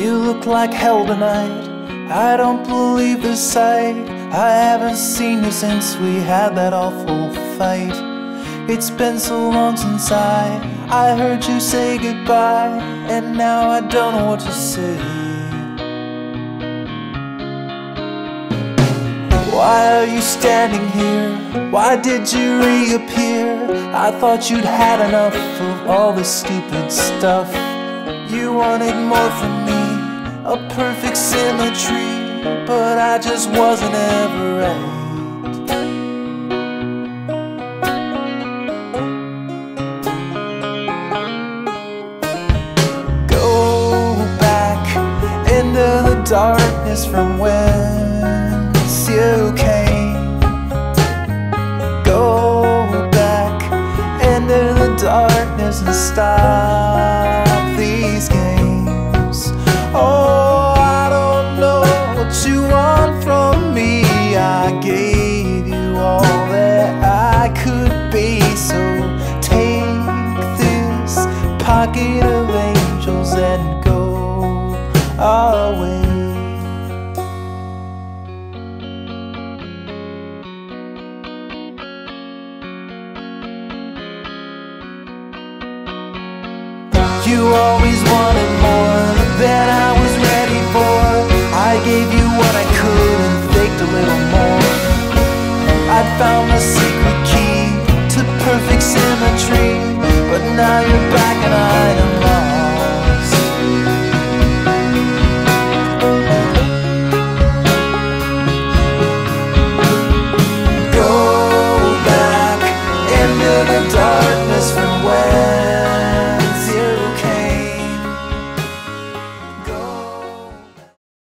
You look like hell tonight. I don't believe the sight. I haven't seen you since we had that awful fight. It's been so long since I I heard you say goodbye, and now I don't know what to say. Why are you standing here? Why did you reappear? I thought you'd had enough of all this stupid stuff. You wanted more from me, a perfect symmetry, but I just wasn't ever right. Go back into the darkness from whence you came. Go back into the darkness and stop these games. Oh, I don't know what you want from me. I gave you all that I could be, so take this pocket of angels and go away. You always a little more. I found the secret key to perfect symmetry But now you're back and I am lost. Go back into the darkness from where